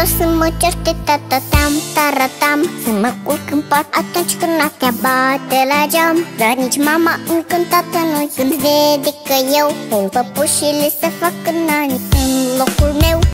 tot să mă certe tatatam, taratam. Să mă culc în pat atunci când noaptea bate la geam. Dar nici mama încântată nu când vede că eu Pun păpușile să fac în